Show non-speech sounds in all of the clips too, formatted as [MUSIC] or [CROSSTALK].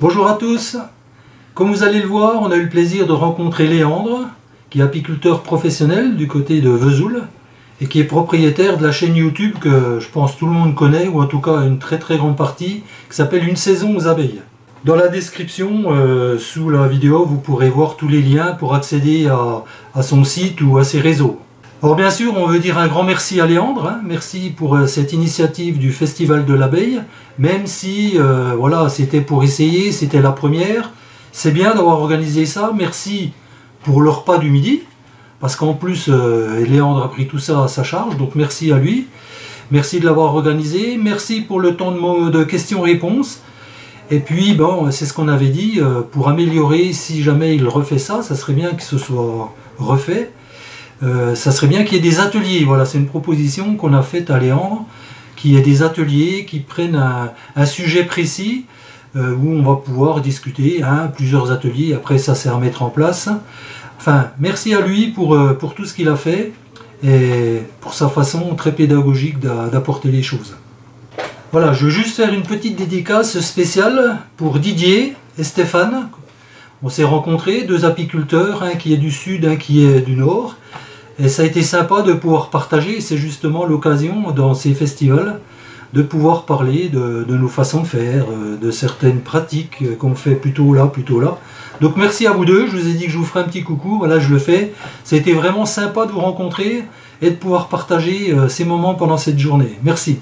Bonjour à tous. Comme vous allez le voir, on a eu le plaisir de rencontrer Léandre, qui est apiculteur professionnel du côté de Vesoul et qui est propriétaire de la chaîne YouTube que je pense tout le monde connaît, ou en tout cas une très très grande partie, qui s'appelle Une saison aux abeilles. Dans la description, euh, sous la vidéo, vous pourrez voir tous les liens pour accéder à, son site ou à ses réseaux. Alors bien sûr, on veut dire un grand merci à Léandre, hein. merci pour euh, cette initiative du Festival de l'abeille, même si euh, voilà, c'était pour essayer, c'était la première. C'est bien d'avoir organisé ça, merci pour le repas du midi, parce qu'en plus, Léandre a pris tout ça à sa charge, donc merci à lui. Merci de l'avoir organisé, merci pour le temps de, de questions-réponses. Et puis, bon, c'est ce qu'on avait dit, euh, pour améliorer, si jamais il refait ça, ça serait bien que ce soit refait. Euh, ça serait bien qu'il y ait des ateliers. Voilà, c'est une proposition qu'on a faite à Léandre, qu'il y ait des ateliers qui prennent un, sujet précis euh, où on va pouvoir discuter, hein, plusieurs ateliers. Après, ça c'est à mettre en place. Enfin, merci à lui pour, pour tout ce qu'il a fait et pour sa façon très pédagogique d'apporter les choses. Voilà, je veux juste faire une petite dédicace spéciale pour Didier et Stéphane. On s'est rencontrés, deux apiculteurs, un qui est du sud, un qui est du nord. Et ça a été sympa de pouvoir partager, c'est justement l'occasion dans ces festivals de pouvoir parler de, nos façons de faire, euh, de certaines pratiques qu'on fait plutôt là, plutôt là. Donc merci à vous deux, je vous ai dit que je vous ferai un petit coucou, voilà je le fais. Ça a été vraiment sympa de vous rencontrer et de pouvoir partager euh, ces moments pendant cette journée. Merci.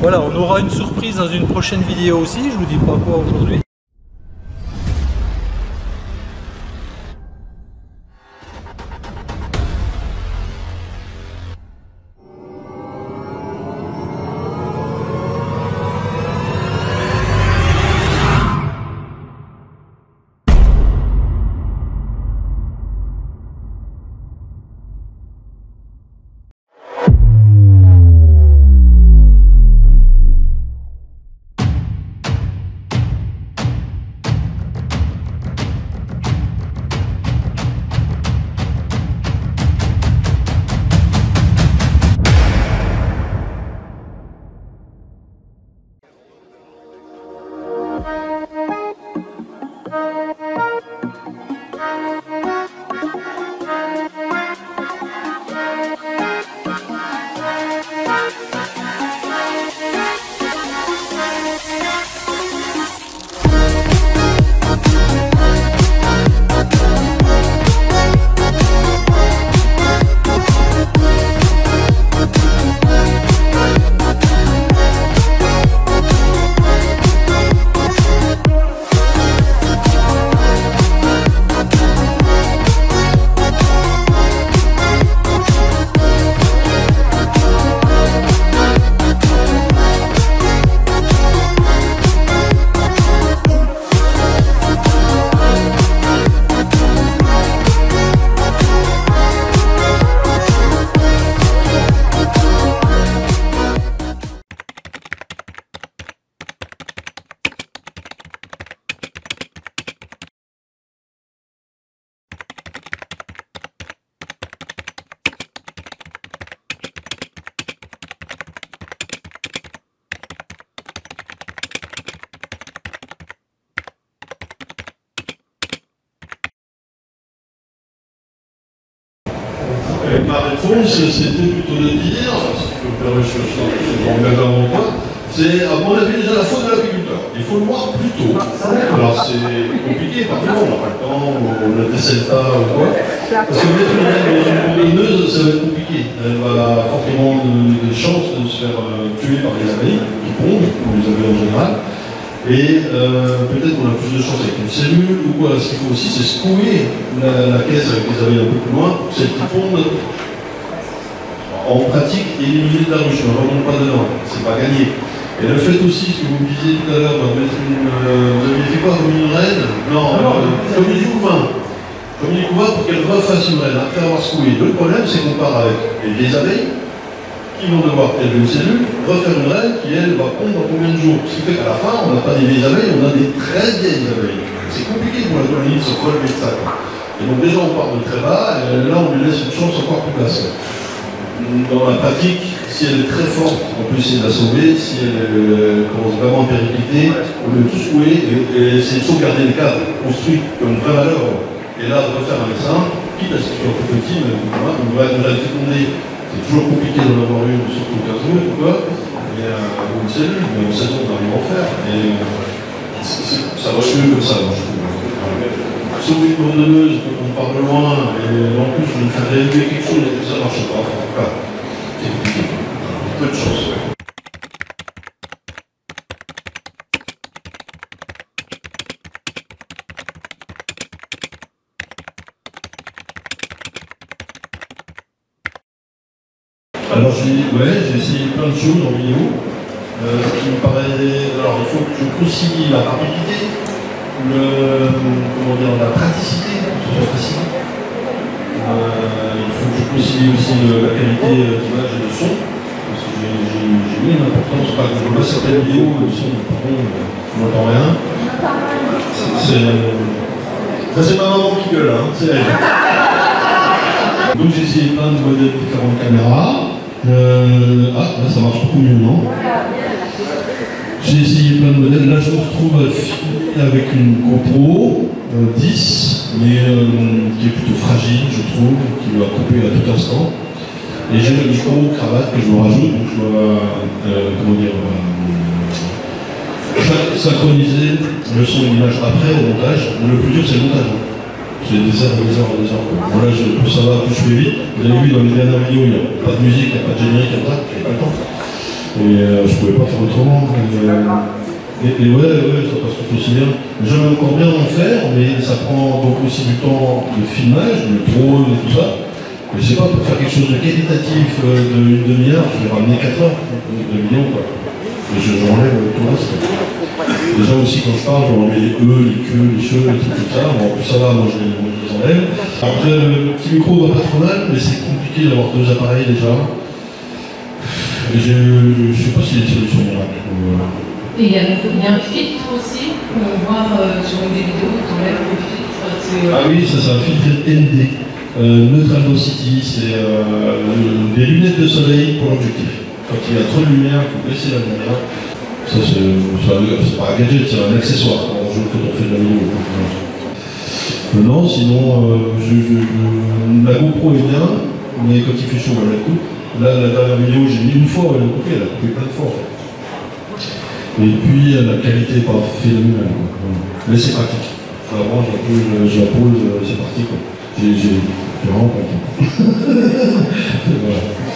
Voilà, on aura une surprise dans une prochaine vidéo aussi, je vous dis pas quoi aujourd'hui. C'était plutôt de dire, si je c'est à mon avis déjà la faute de l'apiculteur. Il faut le voir plus tôt. Alors c'est compliqué, parfois on n'a pas le temps, on ne décèle ou quoi. Parce que mettre une dans une promeneuse, ça va être compliqué. Elle va avoir fortement de, chances de se faire euh, tuer par les abeilles, qui pondent, ou les abeilles en général. Et euh, peut-être qu'on a plus de chance avec une cellule, ou quoi. Ce qu'il faut aussi, c'est secouer la, caisse avec les abeilles un peu plus loin, celles qui pondent. En pratique, éliminer de la ruche, on ne remonte pas dedans, c'est pas gagné. Et le fait aussi, ce que vous me disiez tout à l'heure, mettre une. Euh, vous aviez fait quoi comme une reine? Non, euh, comme une couvain. Comme une couvain pour qu'elle refasse une reine, après avoir secoué. Le problème, c'est qu'on part avec les abeilles, qui vont devoir élever une cellule, refaire une reine qui, elle, va pondre dans combien de jours? Ce qui fait qu'à la fin, on n'a pas des vieilles abeilles, on a des très vieilles abeilles. C'est compliqué pour la colonie de se relever de ça. Et donc déjà, on part de très bas, et là, on lui laisse une chance encore plus basse. Dans la pratique, si elle est très forte, on peut essayer de la sauver. Si elle euh, commence vraiment à péricliter, on peut tout secouer et, essayer de sauvegarder le cadre construit comme vraie valeur. Et là, de refaire un dessin, quitte à ce qu'il soit plus petit, mais on va la féconder. C'est toujours compliqué d'en avoir une, surtout 15 jours, pourquoi? Et euh, une cellule, mais en saison, on arrive à en faire. Et euh, ça va mieux comme ça. Sauver une randonneuse, on part de loin, et en plus, on fait réélever quelque chose, et ça ne marche pas. Enfin, en tout cas, c'est compliqué. Peu de chance. Alors j'ai ouais, essayé plein de choses en vidéo. Euh, ce qui me paraît. Alors il faut que je concilie la rapidité, le, comment dire, la praticité, que ce soit facile. Euh, il faut que je concilie aussi la qualité euh, d'image et de son. Parce que j'ai mis une importance, pas certaines vidéos, le son, pardon, on n'entend rien. C'est- Ça c'est ma maman qui gueule, hein. c'est elle. Donc j'ai essayé plein de modèles différentes caméras. Euh, ah, là ça marche beaucoup mieux, non? J'ai essayé plein de modèles. Là je me retrouve euh, avec une GoPro euh, 10, mais euh, qui est plutôt fragile, je trouve, qui doit couper à tout instant. Et j'ai le micro cravate que je me rajoute, donc je dois, euh, comment dire, euh, syn- synchroniser le son et l'image après au montage. Le plus dur c'est le montage. J'ai des heures, des heures, des heures. Voilà, je, ça va, plus je fais vite. Vous avez vu dans les dernières vidéos, il n'y a pas de musique, il n'y a pas de générique, comme ça, j'ai pas le temps. Et euh, je pouvais pas faire autrement. Et, euh, et, et ouais, ouais, ça passe tout aussi bien. J'aime encore bien en faire, mais ça prend donc aussi du temps de filmage, de drone et tout ça. Mais je sais pas, pour faire quelque chose de qualitatif euh, de demi-heure, je vais ramener 4 heures de, de vidéo, quoi. Et je- j'enlève tout le reste. Déjà aussi quand je parle, je enlever les E, les queues, les cheveux, les trucs ça. Bon, plus ça va, moi je je les enlève. Après, le petit micro va pas trop mal, mais c'est compliqué d'avoir deux appareils déjà. Je, je sais pas s'il y a une solution miracle. Euh, Et il y, a, il y a un filtre aussi, qu'on voit euh, sur une des vidéos, tu enlèves le filtre. c'est, euh, Ah oui, ça c'est un filtre ND. Euh, Neutral Density, c'est euh, des lunettes de soleil pour l'objectif. Quand il y a trop de lumière, il faut baisser la lumière. Ça c'est c'est c'est pas un gadget, c'est un accessoire quand on joue quand on fait de la vidéo. Euh, Non, sinon euh, je- je- je- la GoPro est bien, mais quand il fait chaud, elle la coupe. Là, la dernière vidéo, j'ai mis une fois, elle a coupé, elle a coupé plein de fois. Et puis euh, la qualité n'est pas phénoménale. Mais c'est pratique. Vraiment, je la pose, euh, c'est parti. J'ai vraiment content. [LAUGHS] voilà.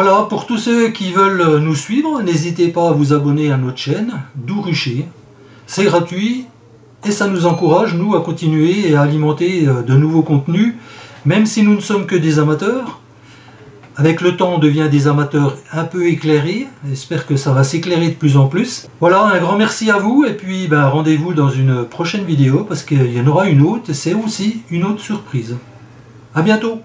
Voilà, pour tous ceux qui veulent nous suivre, n'hésitez pas à vous abonner à notre chaîne, Doux Rucher. C'est gratuit et ça nous encourage, nous, à continuer et à alimenter euh, de nouveaux contenus, même si nous ne sommes que des amateurs. Avec le temps, on devient des amateurs un peu éclairés. J'espère que ça va s'éclairer de plus en plus. Voilà, un grand merci à vous et puis ben, rendez-vous dans une prochaine vidéo parce qu'il y en aura une autre c'est aussi une autre surprise. A bientôt